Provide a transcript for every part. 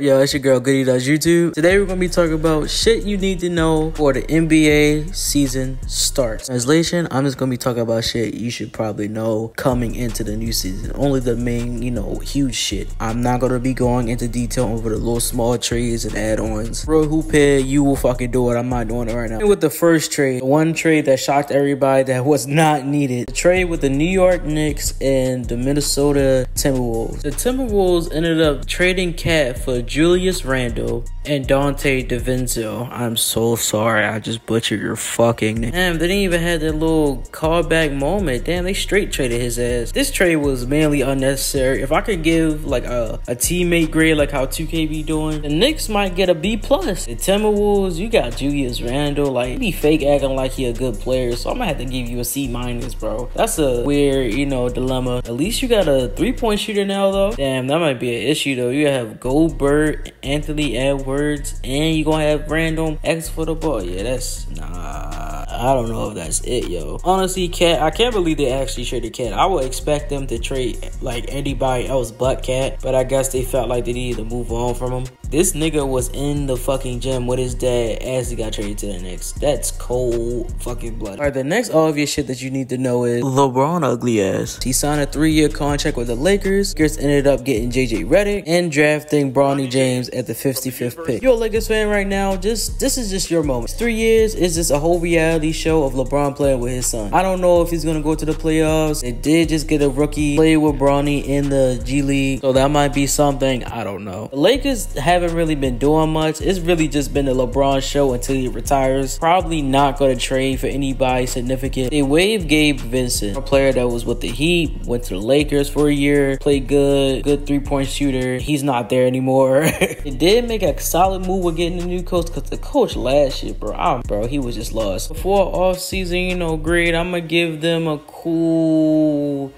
Yo, it's your girl Goodie Does YouTube. Today we're gonna be talking about shit you need to know for the NBA season starts. Translation, I'm just gonna be talking about shit you should probably know coming into the new season. Only the main, you know, huge shit. I'm not gonna be going into detail over the little small trades and add-ons. Bro, who paid, you will fucking do it. I'm not doing it right now. With the first trade, one trade that shocked everybody that was not needed. The trade with the New York Knicks and the Minnesota Timberwolves. The Timberwolves ended up trading KAT for Julius Randle and Donte DiVincenzo. I'm so sorry. I just butchered your fucking name. Damn, they didn't even have that little callback moment. Damn, they straight traded his ass. This trade was mainly unnecessary. If I could give like a, a teammate grade like how 2K be doing, the Knicks might get a B plus. The Timberwolves, you got Julius Randle. Like, he be fake acting like he a good player. So I'm gonna have to give you a C minus, bro. That's a weird, you know, dilemma. At least you got a three point shooter now, though. Damn, that might be an issue, though. You have Anthony Edwards, and you gonna have random X for the ball. Yeah, that's nah. I don't know if that's it, yo. Honestly, KAT, I can't believe they actually traded KAT. I would expect them to trade like anybody else but KAT, but I guess they felt like they needed to move on from him. This nigga was in the fucking gym with his dad as he got traded to the Knicks. That's cold fucking blood. Alright, the next obvious shit that you need to know is LeBron ugly ass. He signed a three-year contract with the Lakers. Lakers ended up getting JJ Redick and drafting Bronny James at the 55th pick. You're a Lakers fan right now. Just this is just your moment. Three years is just a whole reality show of LeBron playing with his son. I don't know if he's gonna go to the playoffs. They did just get a rookie play with Bronny in the G League, so that might be something. I don't know. The Lakers haven't really been doing much. It's really just been the LeBron show until he retires. Probably not going to trade for anybody significant. They waived Gabe Vincent, a player that was with the Heat, went to the Lakers for a year, played good, good three point shooter. He's not there anymore. it did make a solid move with getting the new coach because the coach last year, bro, I'm, bro, he was just lost. Before off season, you know, grade, I'm gonna give them a cool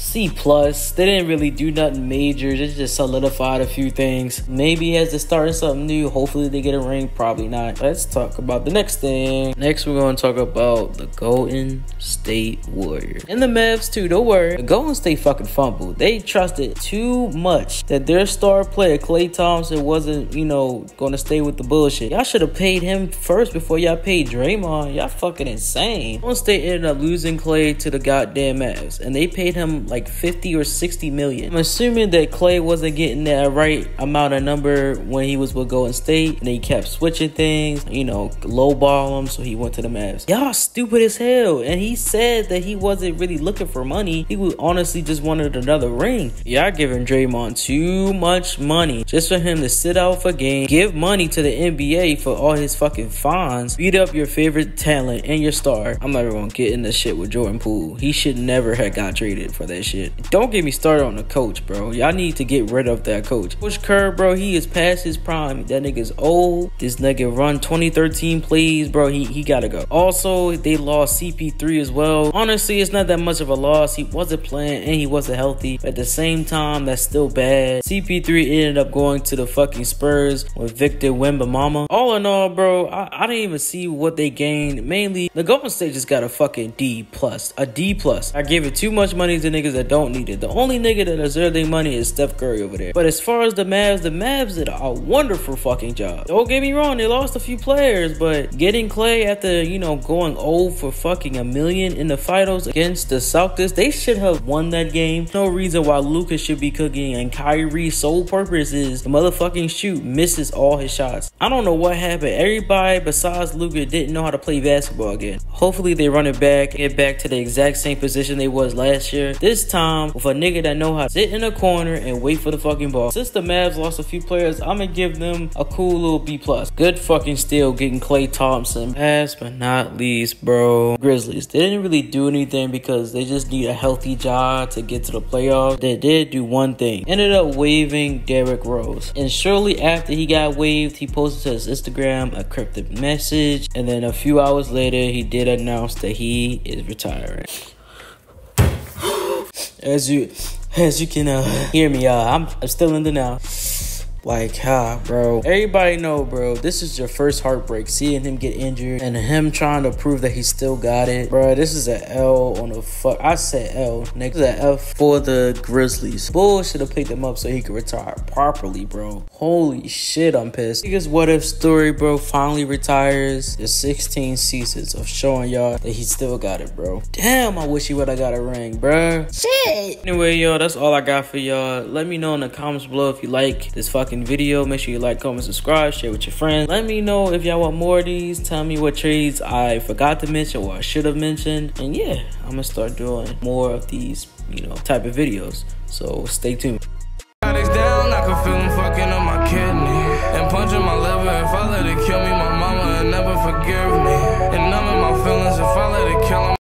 C plus. They didn't really do nothing major. They just solidified a few things. Maybe as to start something new. Hopefully they get a ring. Probably not. Let's talk about the next thing. Next we're going to talk about the Golden State Warriors. And the Mavs too. Don't worry. The Golden State fucking fumbled. They trusted too much that their star player Klay Thompson wasn't, you know, going to stay with the bullshit. Y'all should have paid him first before y'all paid Draymond. Y'all fucking insane. Golden State ended up losing Klay to the goddamn Mavs. And they paid him like like 50 or 60 million. I'm assuming that Klay wasn't getting that right amount of number when he was with Golden State and he kept switching things, you know, lowball him, so he went to the Mavs. Y'all stupid as hell. And he said that he wasn't really looking for money. He was honestly just wanted another ring. Y'all giving Draymond too much money just for him to sit out for game, give money to the NBA for all his fucking fines, beat up your favorite talent and your star. I'm never gonna get in this shit with Jordan Poole. He should never have got traded for that shit shit. Don't get me started on the coach, bro. Y'all need to get rid of that coach. Coach Kerr, bro, he is past his prime. That nigga's old. This nigga run 2013 plays, bro. He, he gotta go. Also, they lost CP3 as well. Honestly, it's not that much of a loss. He wasn't playing and he wasn't healthy. At the same time, that's still bad. CP3 ended up going to the fucking Spurs with Victor Wembanyama. All in all, bro, I, I didn't even see what they gained. Mainly, the Golden State just got a fucking D plus. A D plus. I gave it too much money to niggas that don't need it. The only nigga that deserves their money is Steph Curry over there. But as far as the Mavs, the Mavs did a wonderful fucking job. Don't get me wrong, they lost a few players, but getting Klay after, you know, going old for fucking a million in the finals against the Celtics, they should have won that game. No reason why Luka's should be cooking and Kyrie's sole purpose is the motherfucking shoot misses all his shots. I don't know what happened. Everybody besides Luka didn't know how to play basketball again. Hopefully they run it back, get back to the exact same position they was last year. This time with a nigga that know how to sit in a corner and wait for the fucking ball. Since the Mavs lost a few players, I'm gonna give them a cool little B plus. Good fucking steal getting Klay Thompson. Last but not least, bro, Grizzlies. They didn't really do anything because they just need a healthy job to get to the playoffs. They did do one thing. Ended up waiving Derrick Rose. And shortly after he got waived, he posted to his Instagram a cryptic message. And then a few hours later, he did announce that he is retiring as you as you can uh, hear me, uh, I'm, I'm still in the now. Like, ha, bro. Everybody know, bro, this is your first heartbreak. Seeing him get injured and him trying to prove that he still got it. Bro, this is an L on the fuck. I said L. Next is an F for the Grizzlies. Bull should have picked him up so he could retire properly, bro. Holy shit, I'm pissed. Biggest what if story, bro, finally retires. The 16 seasons of showing y'all that he still got it, bro. Damn, I wish he would have got a ring, bro. Shit. Anyway, yo, that's all I got for y'all. Let me know in the comments below if you like this fucking video. Make sure you like, comment, subscribe, share with your friends. Let me know if y'all want more of these. Tell me what trades I forgot to mention or I should have mentioned. And yeah, I'm gonna start doing more of these, you know, type of videos. So stay tuned. Fucking and punching my liver. Kill me, my mama never forgive me.